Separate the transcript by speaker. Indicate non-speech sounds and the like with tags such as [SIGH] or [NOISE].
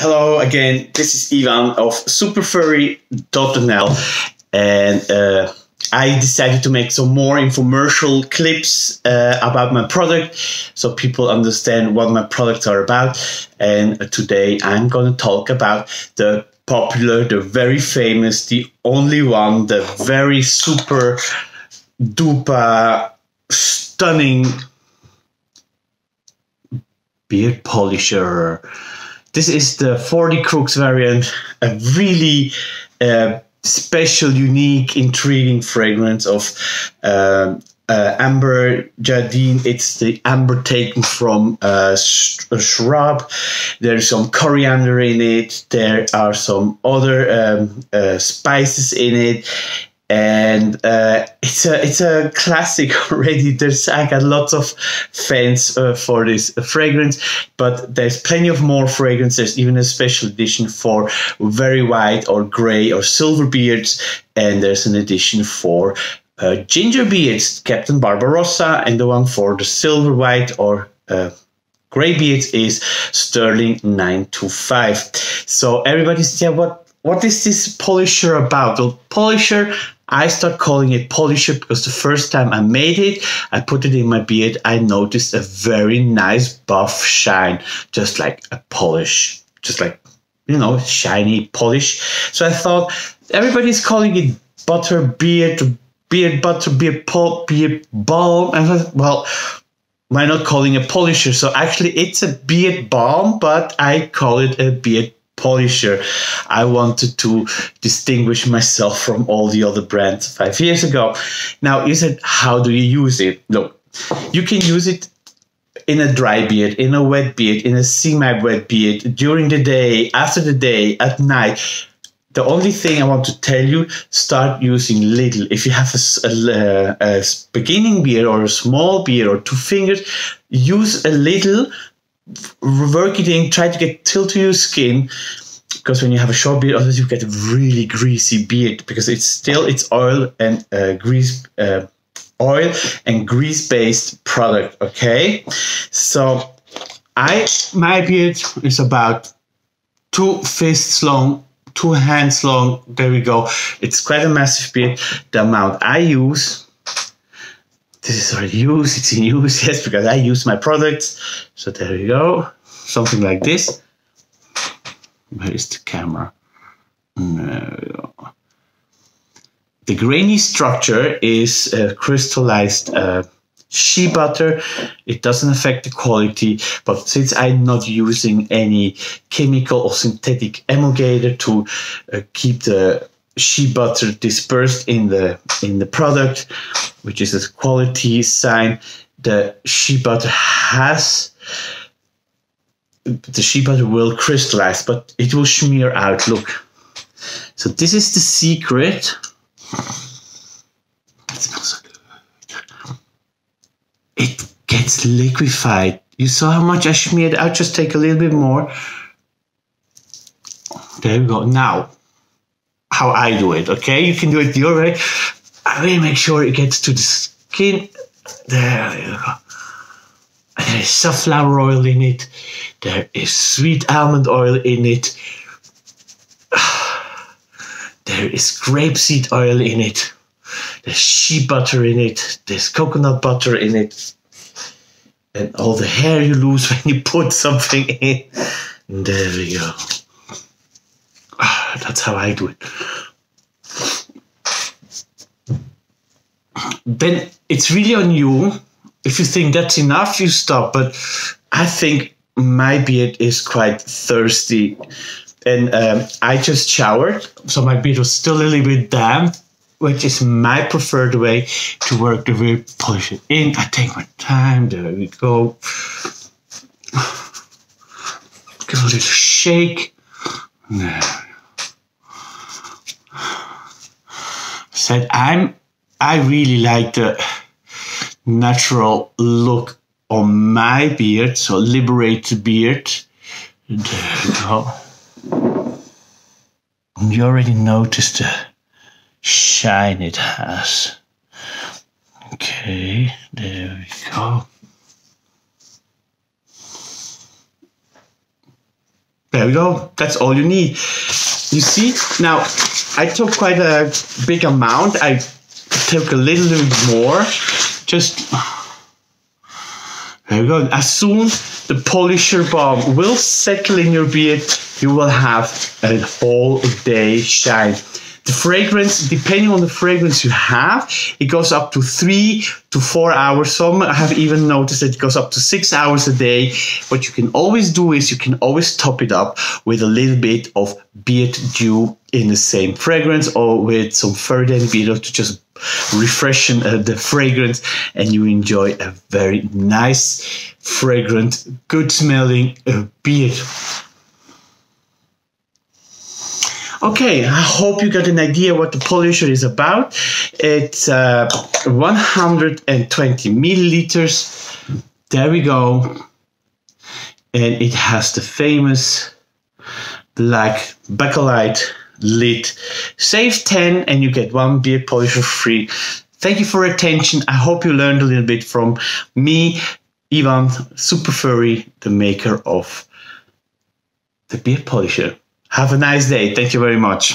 Speaker 1: hello again. This is Ivan of superfurry.nl and uh, I decided to make some more infomercial clips uh, about my product so people understand what my products are about. And today I'm going to talk about the popular, the very famous, the only one, the very super duper stunning beard polisher. This is the 40 Crooks variant, a really uh, special, unique, intriguing fragrance of uh, uh, amber jardine. It's the amber taken from a shrub. There's some coriander in it. There are some other um, uh, spices in it and uh, it's a it's a classic [LAUGHS] already. There's I got lots of fans uh, for this fragrance, but there's plenty of more fragrances. Even a special edition for very white or gray or silver beards, and there's an edition for uh, ginger beards, Captain Barbarossa, and the one for the silver white or uh, gray beards is Sterling 925. So everybody's yeah, what what is this polisher about? Well, polisher I start calling it polisher because the first time I made it, I put it in my beard, I noticed a very nice buff shine, just like a polish, just like, you know, shiny polish. So I thought everybody's calling it butter beard, beard butter, beard pulp, beard balm. And I thought, well, why not calling it polisher? So actually, it's a beard balm, but I call it a beard polisher. I wanted to distinguish myself from all the other brands five years ago. Now, is it how do you use it? Look, you can use it in a dry beard, in a wet beard, in a semi-wet beard, during the day, after the day, at night. The only thing I want to tell you, start using little. If you have a, a, a beginning beard or a small beard or two fingers, use a little work it in, try to get tilt to your skin because when you have a short beard, otherwise you get a really greasy beard because it's still it's oil and uh, grease, uh, oil and grease based product. Okay, so I my beard is about two fists long, two hands long. There we go. It's quite a massive beard. The amount I use this is already used, it's in use, [LAUGHS] yes, because I use my products. So there you go, something like this. Where is the camera? No. The grainy structure is uh, crystallized uh, shea butter. It doesn't affect the quality, but since I'm not using any chemical or synthetic emulgator to uh, keep the shea butter dispersed in the in the product, which is a quality sign. The shea butter has the shea butter will crystallize, but it will smear out. Look, so this is the secret. It gets liquefied. You saw how much I smeared out. Just take a little bit more. There we go. Now how I do it. Okay, you can do it your way. I really make sure it gets to the skin. There you go. There is sunflower oil in it. There is sweet almond oil in it. [SIGHS] There is grapeseed oil in it. There's shea butter in it. There's coconut butter in it. And all the hair you lose [LAUGHS] when you put something in. And there we go. That's how I do it. Then it's really on you. If you think that's enough, you stop. But I think my beard is quite thirsty. And um, I just showered, so my beard was still a little bit damp, which is my preferred way to work the beard. Push it in. I take my time. There we go. Give a little shake. There said I'm I really like the natural look on my beard, so liberated beard. There we go. You already noticed the shine it has. Okay, there we go. There we go. That's all you need. You see, now I took quite a big amount. I took a little, bit more. Just there we go. As soon the polisher balm will settle in your beard, you will have a whole day shine. The fragrance, depending on the fragrance you have, it goes up to three to four hours. Some I have even noticed that it goes up to six hours a day. What you can always do is you can always top it up with a little bit of beard dew in the same fragrance or with some further beard to just refreshen uh, the fragrance and you enjoy a very nice, fragrant, good smelling uh, beard. Okay, I hope you got an idea what the polisher is about. It's uh, 120 milliliters. There we go. And it has the famous black bakelite lid. Save 10 and you get one beer polisher free. Thank you for attention. I hope you learned a little bit from me, Ivan Super Furry, the maker of the beer polisher. Have a nice day. Thank you very much.